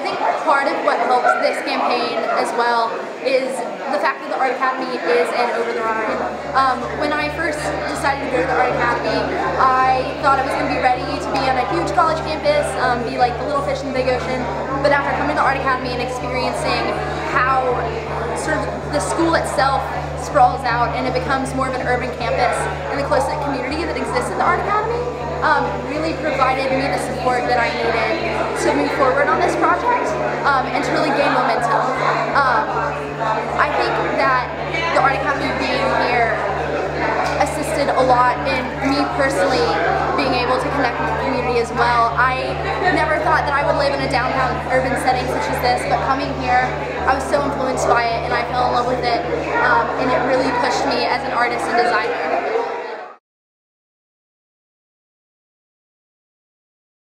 I think part of what helps this campaign as well is the fact that the Art Academy is in Over the Rhine. Um, when I first decided to go to the Art Academy, I thought I was going to be ready to be on a huge college campus, um, be like the little fish in the big ocean. But after coming to the Art Academy and experiencing how sort of the school itself sprawls out and it becomes more of an urban campus and the close-knit community that exists in the Art Academy, um, really provided me the support that I needed to move forward on this project um, and to really gain momentum. Um, I think that the Art Academy being here assisted a lot in me personally being able to connect with the community as well. I never thought that I would live in a downtown urban setting such as this, but coming here, I was so influenced by it and I fell in love with it, um, and it really pushed me as an artist and designer.